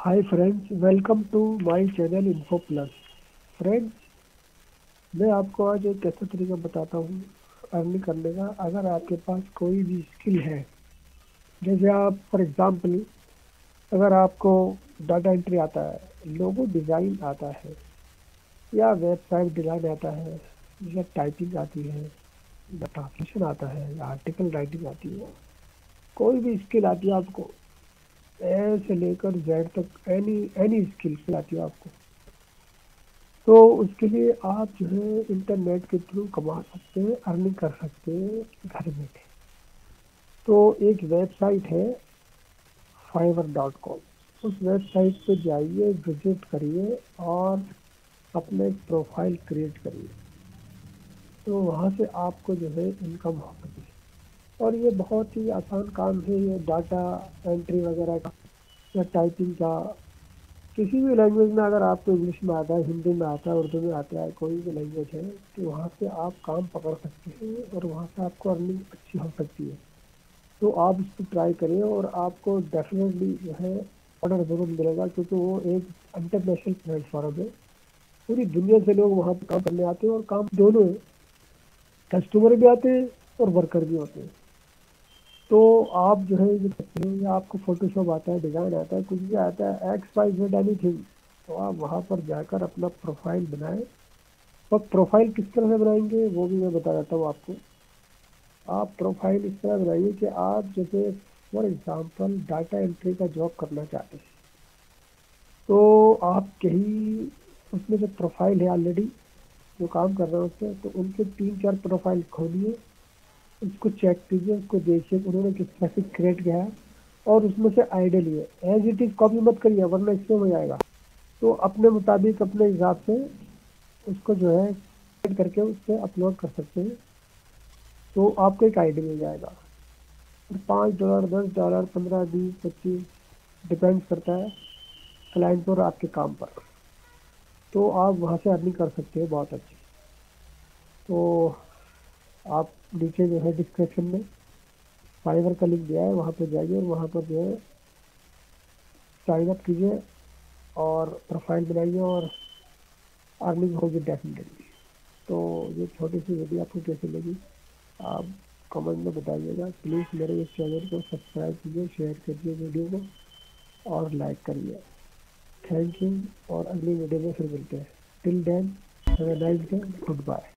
Hi friends welcome to my channel info plus friends मैं आपको आज एक ऐसा तरीका बताता हूँ अर्निंग करने का। अगर आपके पास कोई भी स्किल है, जैसे आप फॉर एग्जांपल अगर आपको डाटा एंट्री आता है लोगो डिज़ाइन आता है, या वेबसाइट डिज़ाइन आता है, या टाइपिंग आती है, या ट्रांसलेशन आता है, या आर्टिकल राइटिंग आती है, कोई भी स्किल आती है आपको ए से लेकर जेड तक एनी एनी स्किल आती है आपको। तो उसके लिए आप जो है इंटरनेट के थ्रू कमा सकते हैं अर्निंग कर सकते हैं, घर बैठे। तो एक वेबसाइट है फाइवर डॉट कॉम उस वेबसाइट पे जाइए विज़िट करिए और अपने प्रोफ़ाइल क्रिएट करिए। तो वहाँ से आपको जो है इनकम हो सकती है और ये बहुत ही आसान काम है, ये डाटा एंट्री वगैरह का, या टाइपिंग का। किसी भी लैंग्वेज में अगर आपको इंग्लिश में आता है हिंदी में आता है उर्दू में आता है, कोई भी लैंग्वेज है तो वहाँ से आप काम पकड़ सकते हैं और वहाँ से आपको अर्निंग अच्छी हो सकती है। तो आप इसको ट्राई करें और आपको डेफिनेटली जो है ऑर्डर ज़रूर मिलेगा, क्योंकि वो एक इंटरनेशनल प्लेटफॉर्म है। पूरी दुनिया से लोग वहाँ पर काम करने आते हैं और काम दोनों कस्टमर भी आते हैं और वर्कर भी होते हैं। तो आप जो है हैं या आपको फोटोशॉप आता है डिज़ाइन आता है, कुछ भी आता है X Y Z anything तो आप वहाँ पर जाकर अपना प्रोफ़ाइल बनाएँ। और प्रोफ़ाइल किस तरह से बनाएँगे, वो भी मैं बता देता हूँ आपको। आप प्रोफ़ाइल इस तरह बनाइए कि आप जैसे फॉर एग्ज़ाम्पल डाटा एंट्री का जॉब करना चाहते हैं तो आप कहीं उसमें जो प्रोफ़ाइल है ऑलरेडी जो काम कर रहे हैं उससे तो उनके तीन चार प्रोफ़ाइल खोलिए। उसको चेक कीजिए, उसको देखिए, उन्होंने किस तरह से क्रिएट किया है और उसमें से आइडिया लिए। एज इट इज़ कॉपी मत करिए, वरना इससे हो जाएगा। तो अपने मुताबिक, अपने हिसाब से उसको जो है एड करके उससे अपलोड कर सकते हैं। तो आपको एक आइडिया मिल जाएगा। पाँच डॉलर दस डॉलर पंद्रह, बीस, पच्चीस डिपेंड करता है क्लाइंट पर आपके काम पर। तो आप वहाँ से अर्निंग कर सकते हैं बहुत अच्छी। तो आप नीचे जो है डिस्क्रिप्शन में फाइवर का लिंक दिया है, वहाँ पर जाइए और वहाँ पर जो है साइन अप कीजिए और प्रोफ़ाइल बनाइए और अर्निंग होगी डेफिनेटली तो ये छोटी सी वीडियो आपको कैसी लगी, आप कमेंट में बताइएगा। प्लीज़ मेरे इस चैनल को सब्सक्राइब कीजिए शेयर कीजिए वीडियो को और लाइक करिए। थैंक यू और अगली वीडियो में फिर मिलते हैं। Till then have a nice day goodbye